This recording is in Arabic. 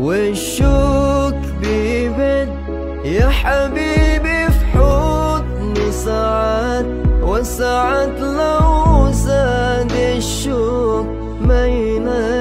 والشوك بيبد يا حبيبي في حضني ساعات وساعات لو زاد الشوك ما ينام.